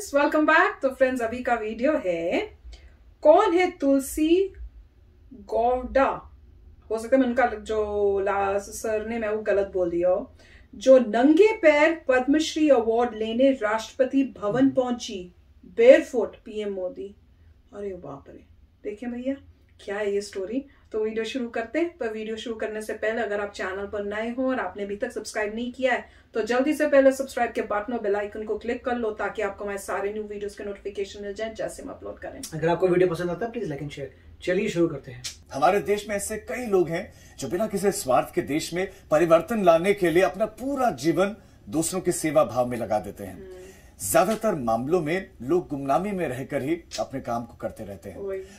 Friends welcome back तो friends अभी का वीडियो है, कौन है तुलसी गौडा? हो सकता है मैं उनका जो लास्ट सर ने, मैं वो गलत बोल दिया जो नंगे पैर पद्मश्री अवार्ड लेने राष्ट्रपति भवन पहुँची बेयरफुट पीएम मोदी। अरे बाप रे। देखिए भैया, क्या है ये स्टोरी तो वीडियो शुरू करते हैं। पर वीडियो शुरू करने से पहले अगर आप चैनल पर नए हो और आपने अभी तक सब्सक्राइब नहीं किया है तो जल्दी से पहले सब्सक्राइब के बटन और बेल आइकन को क्लिक कर लो ताकि आपको हमारे सारे न्यू वीडियोस के नोटिफिकेशन मिल जाए जैसे हम अपलोड करें। अगर आपको वीडियो पसंद आता है प्लीज़ लाइक एंड शेयर चलिए शुरू करते हैं। हमारे देश में ऐसे कई लोग हैं जो बिना किसी स्वार्थ के देश में परिवर्तन लाने के लिए अपना पूरा जीवन दूसरों की सेवा भाव में लगा देते हैं। ज़्यादातर मामलों में लोग गुमनामी में रहकर ही अपने काम को करते रहते हैं।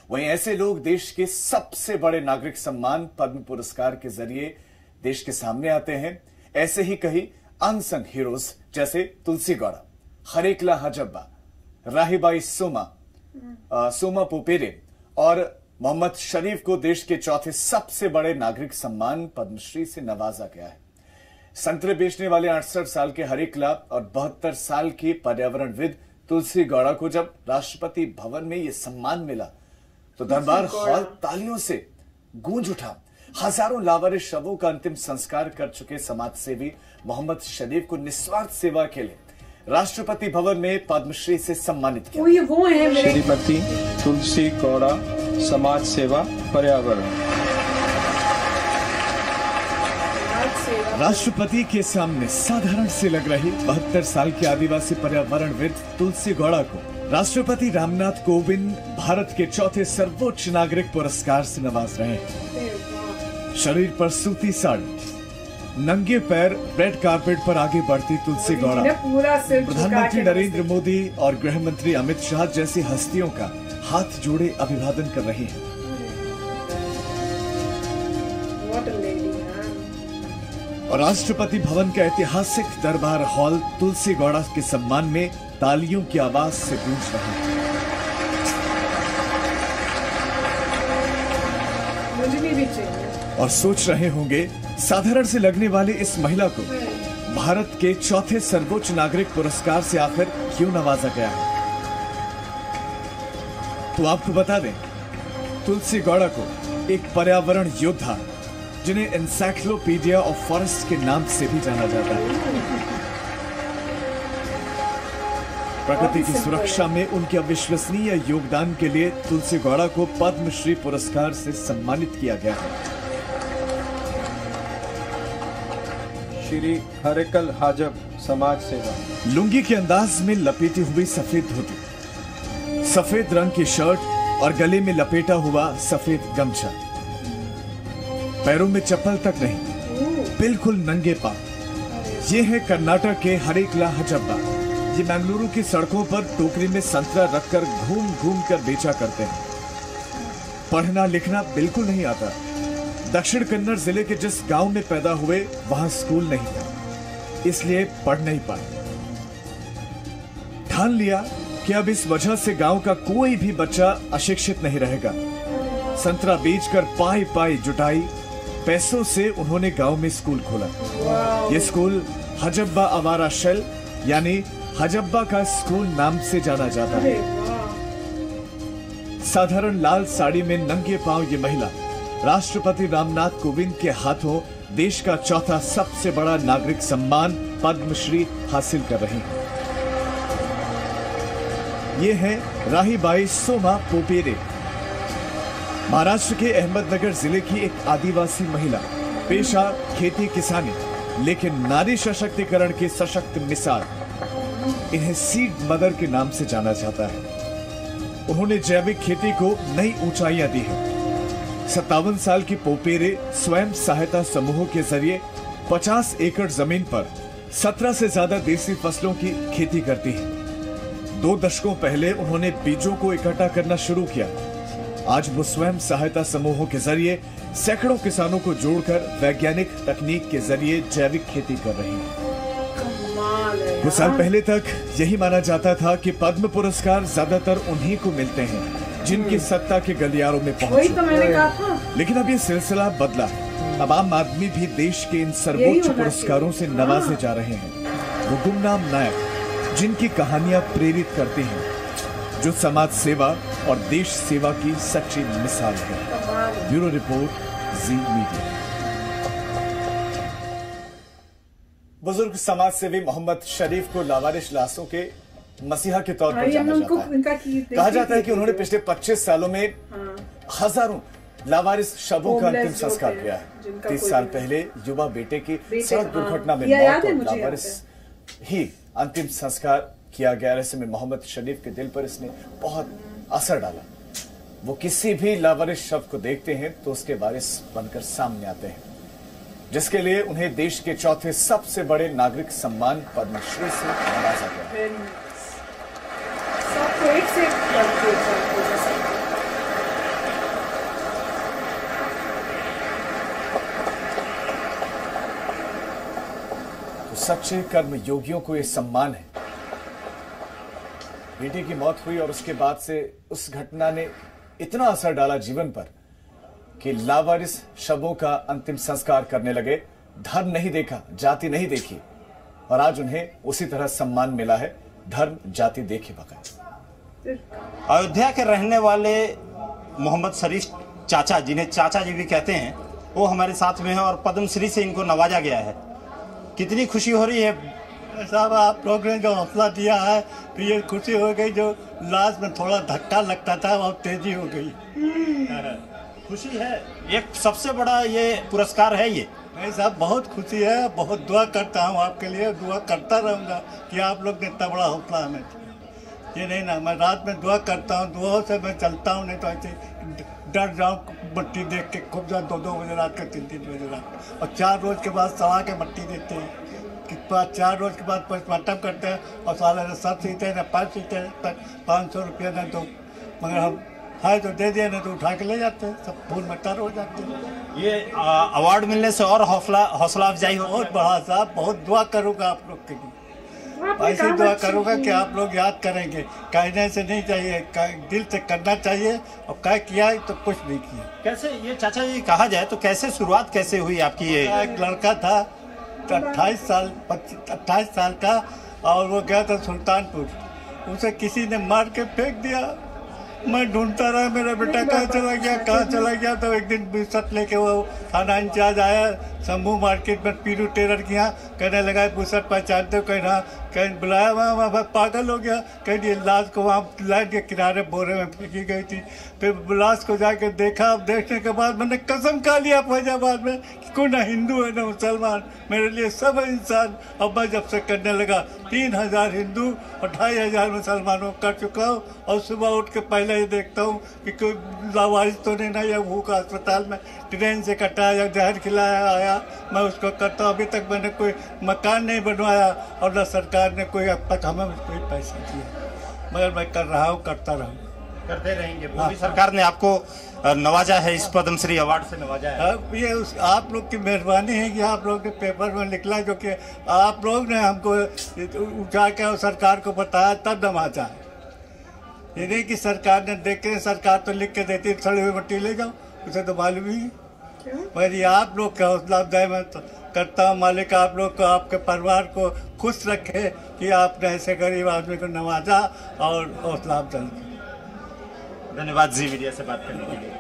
वहीं। ऐसे लोग देश के सबसे बड़े नागरिक सम्मान पद्म पुरस्कार के ज़रिए देश के सामने आते हैं। ऐसे ही कई अनसंग हीरोज जैसे तुलसी गौड़ा हरेकला हजब्बा राहीबाई सोमा अ, सोमा पोपेरे और मोहम्मद शरीफ को देश के चौथे सबसे बड़े नागरिक सम्मान पद्मश्री से नवाजा गया है। संतरे बेचने वाले अड़सठ साल के हरिकला और बहत्तर साल की पर्यावरणविद तुलसी गौड़ा को जब राष्ट्रपति भवन में यह सम्मान मिला तो दरबार हॉल तालियों से गूंज उठा। हज़ारों लावारिस शवों का अंतिम संस्कार कर चुके समाज सेवी मोहम्मद शरीफ को निस्वार्थ सेवा के लिए राष्ट्रपति भवन में पद्मश्री से सम्मानित किया। वो ये वो है श्रीमती तुलसी गौड़ा समाज सेवा पर्यावरण समाज सेवा राष्ट्रपति के सामने साधारण से लग रही बहत्तर साल के आदिवासी पर्यावरण पर्यावरणविद तुलसी गौड़ा को राष्ट्रपति रामनाथ कोविंद भारत के चौथे सर्वोच्च नागरिक पुरस्कार से नवाज़ रहे हैं। शरीर पर सूती साड़ी नंगे पैर रेड कारपेट पर आगे बढ़ती तुलसी गौड़ा। प्रधानमंत्री नरेंद्र मोदी और गृह मंत्री अमित शाह जैसी हस्तियों का हाथ जोड़े अभिवादन कर रही हैं। और राष्ट्रपति भवन का ऐतिहासिक दरबार हॉल तुलसी गौड़ा के सम्मान में तालियों की आवाज़ से गूंज रहा है। और सोच रहे होंगे साधारण से लगने वाली इस महिला को भारत के चौथे सर्वोच्च नागरिक पुरस्कार से आखिर क्यों नवाजा गया है? तो आपको बता दें तुलसी गौड़ा को एक पर्यावरण योद्धा जिन्हें इंसाइक्लोपीडिया ऑफ़ फॉरेस्ट के नाम से भी जाना जाता है। प्रकृति की सुरक्षा में उनके अविश्वसनीय योगदान के लिए तुलसी गौड़ा को पद्मश्री पुरस्कार से सम्मानित किया गया है। श्री हरेकल हाजब समाज सेवा। लुंगी के अंदाज में लपेटी हुई सफ़ेद धोती सफ़ेद रंग की शर्ट और गले में लपेटा हुआ सफ़ेद गमछा। पैरों में चप्पल तक नहीं। बिल्कुल नंगे पाँव। ये है कर्नाटक के हरेकला हजब्बा ये बेंगलुरु की सड़कों पर टोकरी में संतरा रखकर घूम घूम कर बेचा करते हैं। पढ़ना लिखना बिल्कुल नहीं आता। दक्षिण कन्नड़ ज़िले के जिस गाँव में पैदा हुए, वहाँ स्कूल नहीं था। इसलिए पढ़ नहीं पाए। ठान लिया कि अब इस वजह से गाँव का कोई भी बच्चा अशिक्षित नहीं रहेगा। संतरा बेचकर पाई पाई जुटाई पैसों से उन्होंने गाँव में स्कूल खोला। ये स्कूल हजब्बा अवारा शेल, यानी हजब्बा का स्कूल नाम से जाना जाता है। साधारण लाल साड़ी में नंगे पाँव ये महिला, राष्ट्रपति रामनाथ कोविंद के हाथों देश का चौथा सबसे बड़ा नागरिक सम्मान पद्मश्री हासिल कर रही हैं। ये है राहीबाई सोमा पोपेरे। महाराष्ट्र के अहमदनगर ज़िले की एक आदिवासी महिला, पेशा खेती किसानी, लेकिन नारी सशक्तिकरण की सशक्त मिसाल इन्हें सीड मदर के नाम से जाना जाता है। उन्होंने जैविक खेती को नई ऊंचाइयाँ दी है। सत्तावन साल की पोपेरे स्वयं सहायता समूह के ज़रिए 50 एकड़ ज़मीन पर 17 से ज़्यादा देसी फ़सलों की खेती करती है। दो दशकों पहले उन्होंने बीजों को इकट्ठा करना शुरू किया। आज वो स्वयं सहायता समूहों के ज़रिए सैकड़ों किसानों को जोड़कर वैज्ञानिक तकनीक के ज़रिए जैविक खेती कर रही है। कुछ साल पहले तक यही माना जाता था कि पद्म पुरस्कार ज़्यादातर उन्हीं को मिलते हैं जिनकी सत्ता के गलियारों में हम्म। पहुँचे तो मैंने कहा था। लेकिन अब ये सिलसिला बदला। है अब आम आदमी भी देश के इन सर्वोच्च पुरस्कारों से नवाजे हाँ। जा रहे हैं। वो गुमनाम नायक जिनकी कहानियाँ प्रेरित करती हैं। जो समाज सेवा और देश सेवा की सच्ची मिसाल है। Bureau report Zee media. बुज़ुर्ग समाज सेवी मोहम्मद शरीफ को लावारिश लाशों के मसीहा के तौर पर जाना जाता है। कहा जाता है कि उन्होंने पिछले 25 सालों में हाँ। हज़ारों लावारिस शवों का अंतिम संस्कार किया है तीस साल पहले युवा बेटे की सड़क हाँ। दुर्घटना में मौत और लावारिस ही अंतिम संस्कार किया गया ऐसे में मोहम्मद शरीफ के दिल पर इसने बहुत असर डाला। वो किसी भी लावारिस शव को देखते हैं तो उसके वारिस बनकर सामने आते हैं जिसके लिए उन्हें देश के चौथे सबसे बड़े नागरिक सम्मान पद्मश्री से नवाजा गया। तो सच्चे कर्म योगियों को यह सम्मान है। बेटे की मौत हुई और उसके बाद से उस घटना ने इतना असर डाला जीवन पर कि लावारिस शवों का अंतिम संस्कार करने लगे। धर्म नहीं देखा, जाति नहीं देखी। और आज उन्हें उसी तरह सम्मान मिला है। धर्म, जाति देखे बगैर। अयोध्या के रहने वाले मोहम्मद शरीफ चाचा, जिन्हें चाचा जी भी कहते हैं, वो हमारे साथ में हैं और पद्मश्री से इनको नवाजा गया है। कितनी खुशी हो रही है साहब आप लोग ने जो हौसला दिया है तो ये खुशी हो गई जो लास्ट में थोड़ा धक्का लगता था और तेज़ी हो गई। खुशी है। एक सबसे बड़ा ये पुरस्कार है ये। नहीं साहब बहुत खुशी है बहुत दुआ करता हूँ आपके लिए दुआ करता रहूँगा कि आप लोग ने इतना बड़ा हौसला हमें। ये नहीं ना मैं रात में दुआ करता हूँ दुआओं से मैं चलता हूँ नहीं तो ऐसे डर जाऊँ मट्टी देख के खूब जाए दो दो बजे रात का तीन तीन बजे रात और चार रोज के बाद सवा के मट्टी देते हैं। कि बाद चार रोज के बाद पोस्टमार्टम करते हैं और साले ने सब सीते हैं ना पाँच सीते हैं तक पाँच सौ रुपया ना तो मगर हम है तो दे दिया नहीं तो उठा के ले जाते हैं सब फूल में तर हो जाते हैं। ये अवार्ड मिलने से और हौसला हौसला अफजाई हो बहुत बड़ा साहब बहुत दुआ करूँगा आप लोग के लिए। ऐसी दुआ करूँगा की। आप लोग याद करेंगे। कहने से नहीं चाहिए कह- दिल से करना चाहिए और कह किया है तो कुछ नहीं किया। कैसे ये चाचा जी कहा जाए तो कैसे शुरुआत कैसे हुई आपकी ये? एक लड़का था अट्ठाईस साल अट्ठाईस साल का और वो गया था सुल्तानपुर। उसे किसी ने मार के फेंक दिया। मैं ढूंढता रहा, मेरा बेटा कहाँ चला गया, कहाँ चला गया तो एक दिन बिस्तर लेके वो थाना इंचार्ज आया शंभू मार्केट में पीरू टेलर के यहाँ कहने लगा बुसत पहचानते हो कहीं हाँ कहीं बुलाया, वहाँ वहाँ पागल हो गया। कहीं ये लाश को वहाँ लाइन के किनारे बोरे में फेंकी गई थी। फिर लाश को जाके देखा, अब देखने के बाद मैंने कसम खा लिया फैजाबाद में कि कोई ना हिंदू है, ना मुसलमान। मेरे लिए सब इंसान अब मैं जब से करने लगा, तीन हज़ार हिंदू और ढाई हज़ार मुसलमानों कर चुका हूँ और सुबह उठ के पहले ही देखता हूँ कि कोई लावारिस तो नहीं, ना या भूखा अस्पताल में ट्रेन से कटा या जहर खिलाया, आया मैं उसको करता हूँ। अभी तक मैंने कोई मकान नहीं बनवाया और न सरकार ने कोई अब तक हमें कोई पैसा दिया। मगर मैं कर रहा हूँ करता रहूँ। करते रहेंगे। मोदी सरकार ने आपको नवाजा है इस पद्मश्री अवार्ड से नवाजा है। ये उस आप लोग की मेहरबानी है कि आप लोग ने पेपर में निकला जो कि आप लोग ने हमको उठा के और सरकार को बताया तब नवाजा है। ये नहीं कि सरकार ने देखे सरकार तो लिख के देती है, सड़ी हुई मट्टी ले जाओ उसे तो मालूम ही है। मगर ये आप लोग का हौसला अफजाई मैं तो करता हूँ। मालिक आप लोग को आपके परिवार को खुश रखे कि आपने ऐसे गरीब आदमी को नवाजा और हौसला अफजाई धन्यवाद जी मीडिया से बात करने के लिए।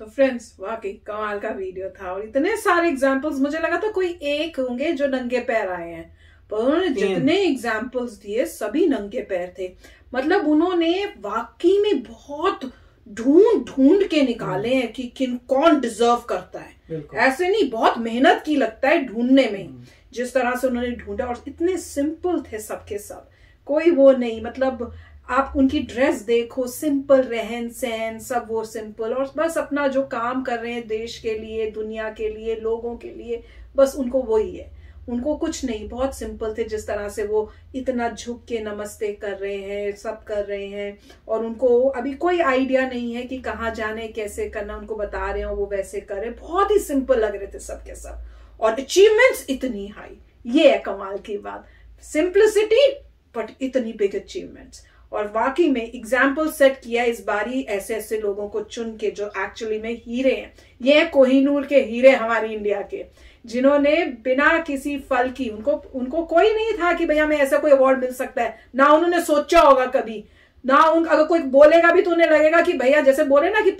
तो फ्रेंड्स वाकई कमाल का वीडियो था और इतने सारे एग्जाम्पल्स मुझे लगा था कोई एक होंगे जो नंगे पैर आए हैं। पर उन्होंने जितने एग्जाम्पल्स दिए सभी नंगे पैर थे। मतलब उन्होंने वाकई में बहुत ढूंढ ढूंढ के निकाले हैं कि किन कौन डिजर्व करता है। ऐसे नहीं बहुत मेहनत की लगता है ढूँढने में। जिस तरह से उन्होंने ढूंढा और इतने सिंपल थे सबके सब। कोई वो नहीं मतलब आप उनकी ड्रेस देखो सिंपल रहन सहन सब वो सिंपल और बस अपना जो काम कर रहे हैं देश के लिए दुनिया के लिए लोगों के लिए बस उनको वही है। उनको कुछ नहीं, बहुत सिंपल थे जिस तरह से वो इतना झुक के नमस्ते कर रहे हैं, सब कर रहे हैं और उनको अभी कोई आइडिया नहीं है कि कहाँ जाने, कैसे करना, उनको बता रहे हो वो वैसे कर रहे बहुत ही सिंपल लग रहे थे सबके सब। और अचीवमेंट्स इतनी हाई ये है कमाल की बात। सिंप्लिसिटी बट इतनी बिग अचीवमेंट्स और वाकई में एग्ज़ाम्पल सेट किया इस बारी ऐसे ऐसे लोगों को चुन के जो एक्चुअली में हीरे हैं। ये है कोहिनूर के हीरे हमारी इंडिया के। जिन्होंने बिना किसी फल की, उनको उनको कोई नहीं था कि भैया हमें ऐसा कोई अवार्ड मिल सकता है। ना उन्होंने सोचा होगा कभी। ना उन, अगर कोई बोलेगा भी तो उन्हें लगेगा कि भैया जैसे बोले ना कि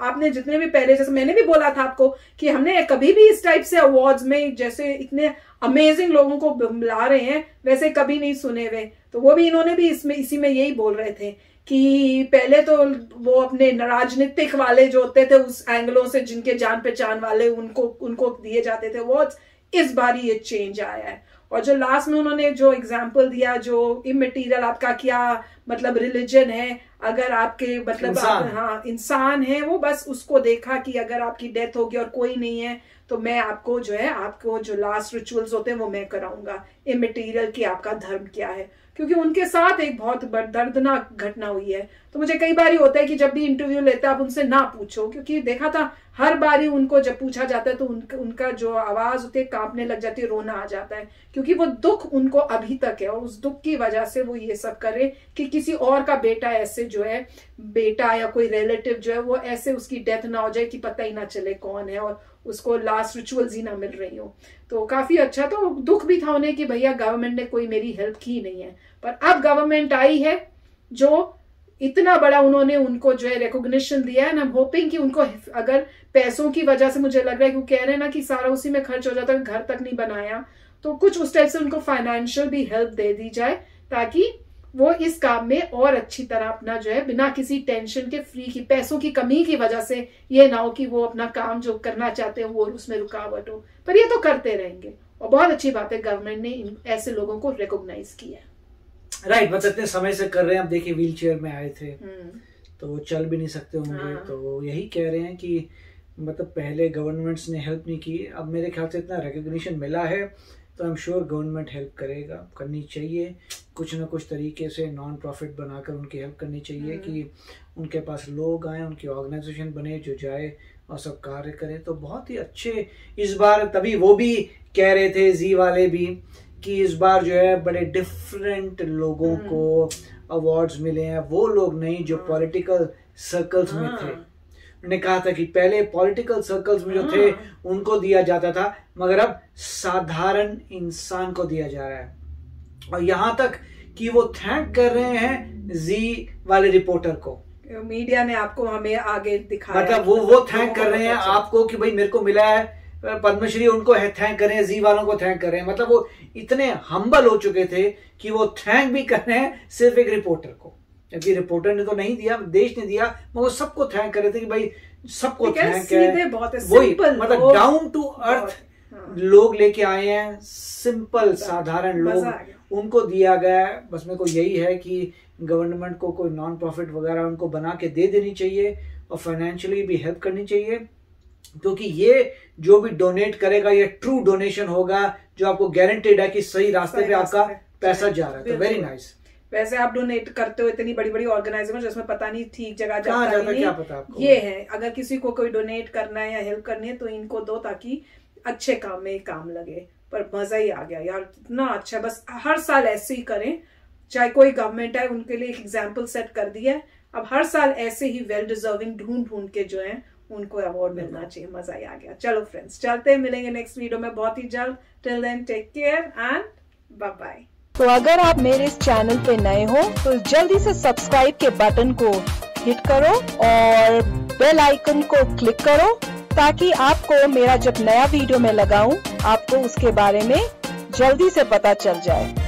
आपने जितने भी पहले जैसे मैंने भी बोला था आपको कि हमने कभी भी इस टाइप से अवार्ड्स में जैसे इतने अमेजिंग लोगों को बुला रहे हैं, वैसे कभी नहीं सुने हुए। तो वो भी इन्होंने भी इसमें, इसी में यही बोल रहे थे। कि पहले तो वो अपने राजनीतिक वाले जो होते थे उस एंगलों से जिनके जान पहचान वाले उनको उनको दिए जाते थे वो इस बार ये चेंज आया है। और जो लास्ट में उन्होंने जो एग्ज़ाम्पल दिया जो इमेटीरियल आपका क्या मतलब रिलीजन है अगर आपके मतलब इंसान। आप, हाँ इंसान है वो बस उसको देखा कि अगर आपकी डेथ होगी और कोई नहीं है तो मैं आपको जो है आपको जो लास्ट रिचुअल्स होते हैं वो मैं कराऊँगा। इमेटीरियल की आपका धर्म क्या है। क्योंकि उनके साथ एक बहुत दर्दनाक घटना हुई है। तो मुझे कई बार होता है कि जब भी इंटरव्यू लेते हैं, आप उनसे ना पूछो, क्योंकि देखा था हर बारी उनको जब पूछा जाता है तो उनका उनका जो आवाज़ होती है, कांपने लग जाती है, रोना आ जाता है। क्योंकि वो दुख उनको अभी तक है, और उस दुख की वजह से वो ये सब करे कि किसी और का बेटा ऐसे जो है, बेटा या कोई रिलेटिव जो है, वो ऐसे उसकी डेथ ना हो जाए कि पता ही ना चले कौन है, और उसको लास्ट रिचुअल्स ही ना मिल रही हो। तो काफ़ी अच्छा तो दुख भी था उन्हें कि भैया गवर्नमेंट ने कोई मेरी हेल्प की नहीं है। पर अब गवर्नमेंट आई है, जो इतना बड़ा उन्होंने उनको जो है रिकॉग्निशन दिया है ना होपिंग कि उनको अगर पैसों की वजह से मुझे लग रहा है कि कह रहे हैं ना कि सारा उसी में खर्च हो जाता है, घर तक नहीं बनाया तो कुछ उस टाइप से उनको फाइनेंशियल भी हेल्प दे दी जाए, ताकि वो इस काम में और अच्छी तरह अपना जो है, बिना किसी टेंशन के फ्री की, पैसों की कमी की वजह से ये ना हो कि वो अपना काम जो करना चाहते हैं, वो उसमें रुकावट हो। पर ये तो करते रहेंगे, और बहुत अच्छी बात है गवर्नमेंट ने ऐसे लोगों को रिकॉग्नाइज किया राइट मतलब इतने समय से कर रहे हैं अब देखिए व्हील चेयर में आए थे। हम्म। तो वो चल भी नहीं सकते होंगे। हाँ। तो यही कह रहे हैं कि मतलब पहले गवर्नमेंट्स ने हेल्प नहीं की। अब मेरे ख्याल से इतना रिकग्निशन मिला है तो I am sure government help करेगा। करनी चाहिए। कुछ ना कुछ तरीके से नॉन प्रॉफिट बनाकर उनकी हेल्प करनी चाहिए हम्म। कि उनके पास लोग आए उनकी ऑर्गेनाइजेशन बने जो जाए और सब कार्य करे। तो बहुत ही अच्छे इस बार तभी वो भी कह रहे थे जी वाले भी। कि इस बार जो है बड़े डिफरेंट लोगों हम्म। को अवार्ड्स मिले हैं वो लोग नहीं जो पॉलिटिकल हाँ। सर्कल्स में थे हाँ। उन्होंने कहा था कि पहले पॉलिटिकल सर्कल्स में जो थे हाँ। उनको दिया जाता था मगर अब साधारण इंसान को दिया जा रहा है और यहाँ तक कि वो थैंक कर रहे हैं जी वाले रिपोर्टर को मीडिया ने आपको हमें आगे दिखाया मतलब वो वो थैंक कर रहे हैं आपको कि भाई मेरे को मिला है पद्मश्री उनको थैंक करें जी वालों को थैंक करें। मतलब वो इतने हम्बल हो चुके थे कि वो थैंक भी कर रहे हैं सिर्फ़ एक रिपोर्टर को। जबकि रिपोर्टर ने तो नहीं दिया देश ने दिया मगर सबको थैंक कर रहे थे कि भाई सबको थैंक है वही मतलब डाउन टू अर्थ लोग लेके आए हैं सिंपल साधारण लोग उनको दिया गया है। बस मेरे को यही है कि गवर्नमेंट को कोई नॉन प्रॉफिट वगैरह उनको बना के दे देनी चाहिए और फाइनेंशियली भी हेल्प करनी चाहिए। क्योंकि ये जो भी डोनेट करेगा ये ट्रू डोनेशन होगा जो आपको गारंटेड है कि सही रास्ते पे आपका पैसा जा रहा है। तो वेरी नाइस वैसे आप डोनेट करते हो इतनी बड़ी बड़ी ऑर्गेनाइजेशन जिसमें पता नहीं ठीक जगह जाता, जाता नहीं। क्या पता आपको ये है अगर किसी को कोई डोनेट करना है या हेल्प करनी है तो इनको दो ताकि अच्छे काम में काम लगे। पर मज़ा ही आ गया यार इतना अच्छा बस हर साल ऐसे ही करें। चाहे कोई गवर्नमेंट है उनके लिए एक एग्ज़ाम्पल सेट कर दिया है। अब हर साल ऐसे ही वेल डिजर्विंग ढूंढ ढूंढ के जो है उनको अवार्ड मिलना चाहिए मज़ा ही आ गया। चलो फ्रेंड्स चलते हैं मिलेंगे नेक्स्ट वीडियो में। बहुत ही जल्द। Till then take care and bye bye तो अगर आप मेरे इस चैनल पे नए हो तो जल्दी से सब्सक्राइब के बटन को हिट करो और बेल आइकन को क्लिक करो ताकि आपको मेरा जब नया वीडियो मैं लगाऊँ आपको उसके बारे में जल्दी से पता चल जाए।